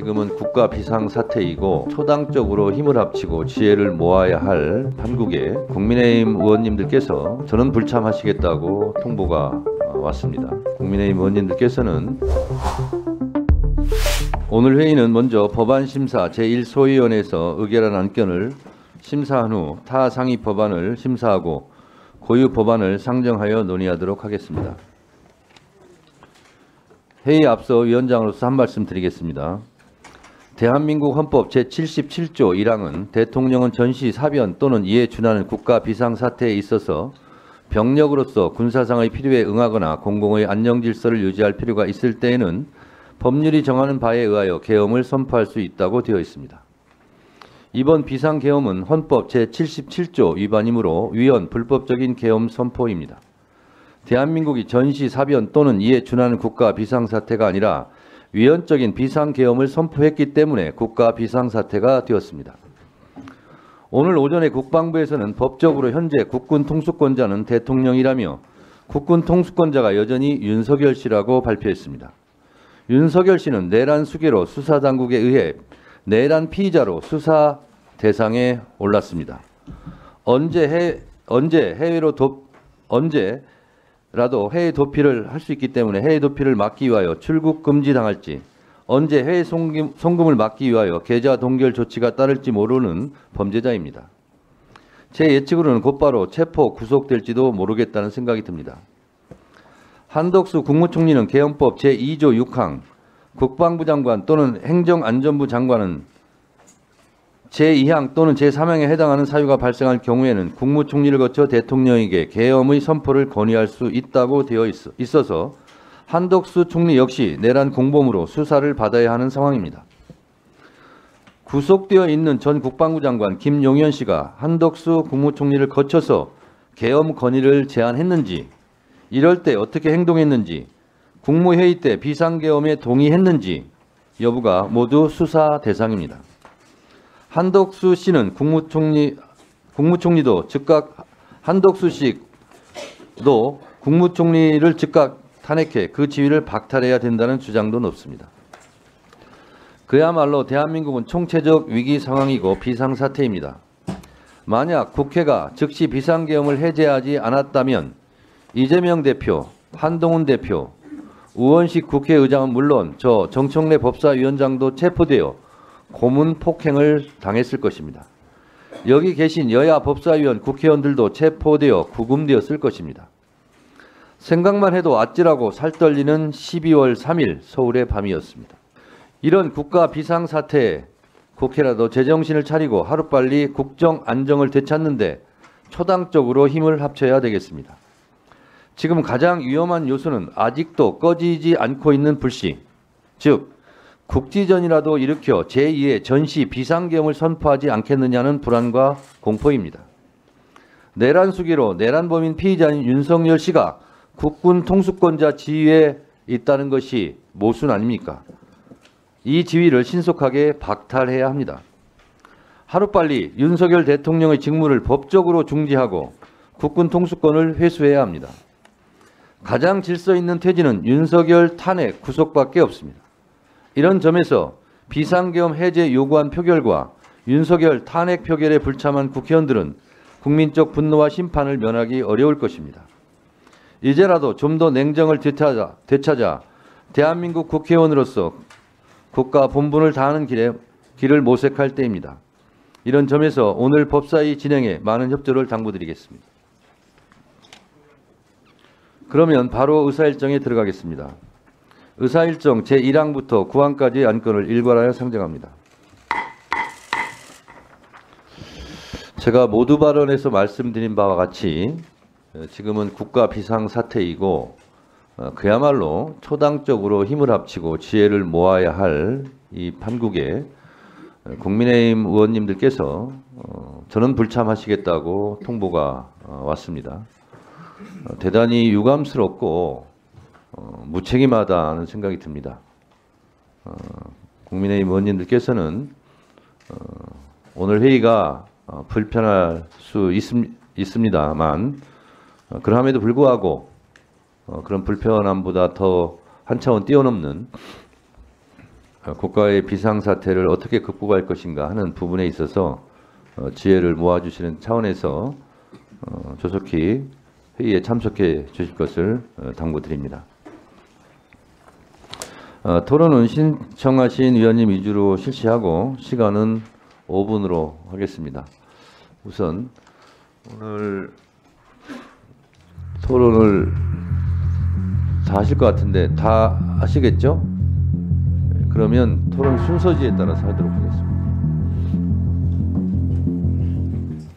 지금은 국가 비상사태이고 초당적으로 힘을 합치고 지혜를 모아야 할 판국에 국민의힘 의원님들께서 저는 불참하시겠다고 통보가 어, 왔습니다. 국민의힘 의원님들께서는 오늘 회의는 먼저 법안 심사 제1소위원회에서 의결한 안건을 심사한 후 타 상위 법안을 심사하고 고유 법안을 상정하여 논의하도록 하겠습니다. 회의 앞서 위원장으로서 한 말씀 드리겠습니다. 대한민국 헌법 제77조 1항은 대통령은 전시 사변 또는 이에 준하는 국가 비상사태에 있어서 병력으로서 군사상의 필요에 응하거나 공공의 안녕 질서를 유지할 필요가 있을 때에는 법률이 정하는 바에 의하여 계엄을 선포할 수 있다고 되어 있습니다. 이번 비상계엄은 헌법 제77조 위반이므로 위헌 불법적인 계엄 선포입니다. 대한민국이 전시 사변 또는 이에 준하는 국가 비상사태가 아니라 위헌적인 비상계엄을 선포했기 때문에 국가 비상사태가 되었습니다. 오늘 오전에 국방부에서는 법적으로 현재 국군 통수권자는 대통령이라며 국군 통수권자가 여전히 윤석열 씨라고 발표했습니다. 윤석열 씨는 내란 수계로 수사당국에 의해 내란 피의자로 수사 대상에 올랐습니다. 언제 해 언제 해외로 도 언제 라도 해외 도피를 할 수 있기 때문에 해외 도피를 막기 위하여 출국 금지 당할지 언제 해외 송금, 송금을 막기 위하여 계좌 동결 조치가 따를지 모르는 범죄자입니다. 제 예측으로는 곧바로 체포 구속될지도 모르겠다는 생각이 듭니다. 한덕수 국무총리는 개헌법 제2조 6항 국방부 장관 또는 행정안전부 장관은 제2항 또는 제3항에 해당하는 사유가 발생할 경우에는 국무총리를 거쳐 대통령에게 계엄의 선포를 건의할 수 있다고 되어 있어 서 한덕수 총리 역시 내란 공범으로 수사를 받아야 하는 상황입니다. 구속되어 있는 전 국방부 장관 김용현 씨가 한덕수 국무총리를 거쳐서 계엄 건의를 제안했는지 이럴 때 어떻게 행동했는지 국무회의 때 비상계엄에 동의했는지 여부가 모두 수사 대상입니다. 한덕수 씨는 국무총리 국무총리도 즉각 한덕수 씨도 국무총리를 즉각 탄핵해 그 지위를 박탈해야 된다는 주장도 높습니다. 그야말로 대한민국은 총체적 위기 상황이고 비상사태입니다. 만약 국회가 즉시 비상계엄을 해제하지 않았다면 이재명 대표, 한동훈 대표, 우원식 국회의장은 물론 저 정청래 법사위원장도 체포되어 고문 폭행을 당했을 것입니다. 여기 계신 여야 법사위원 국회의원들도 체포되어 구금되었을 것입니다. 생각만 해도 아찔하고 살떨리는 12월 3일 서울의 밤이었습니다. 이런 국가 비상사태에 국회라도 제정신을 차리고 하루빨리 국정 안정을 되찾는데 초당적으로 힘을 합쳐야 되겠습니다. 지금 가장 위험한 요소는 아직도 꺼지지 않고 있는 불씨, 즉 국지전이라도 일으켜 제2의 전시 비상계엄을 선포하지 않겠느냐는 불안과 공포입니다. 내란 수기로 내란 범인 피의자인 윤석열 씨가 국군 통수권자 지위에 있다는 것이 모순 아닙니까? 이 지위를 신속하게 박탈해야 합니다. 하루빨리 윤석열 대통령의 직무를 법적으로 중지하고 국군 통수권을 회수해야 합니다. 가장 질서 있는 퇴진은 윤석열 탄핵 구속밖에 없습니다. 이런 점에서 비상계엄 해제 요구한 표결과 윤석열 탄핵 표결에 불참한 국회의원들은 국민적 분노와 심판을 면하기 어려울 것입니다. 이제라도 좀 더 냉정을 되찾아, 되찾아 대한민국 국회의원으로서 국가 본분을 다하는 길에 길을 모색할 때입니다. 이런 점에서 오늘 법사위 진행에 많은 협조를 당부드리겠습니다. 그러면 바로 의사일정에 들어가겠습니다. 의사 일정 제1항부터 9항까지 안건을 일괄하여 상정합니다. 제가 모두 발언에서 말씀드린 바와 같이 어, 지금은 국가 비상사태이고 어, 그야말로 초당적으로 힘을 합치고 지혜를 모아야 할 이 판국에 어, 국민의힘 의원님들께서 저는 불참하시겠다고 통보가 왔습니다. 대단히 유감스럽고 무책임하다는 생각이 듭니다. 국민의힘 의원님들께서는 오늘 회의가 불편할 수 있습니다만 어, 그럼에도 불구하고 어, 그런 불편함보다 더 한 차원 뛰어넘는 어, 국가의 비상사태를 어떻게 극복할 것인가 하는 부분에 있어서 어, 지혜를 모아주시는 차원에서 어, 조속히 회의에 참석해 주실 것을 어, 당부드립니다. 어, 토론은 신청하신 위원님 위주로 실시하고 시간은 5분으로 하겠습니다. 우선 오늘 토론을 다 하실 것 같은데 다 아시겠죠? 그러면 토론 순서지에 따라서 하도록 하겠습니다.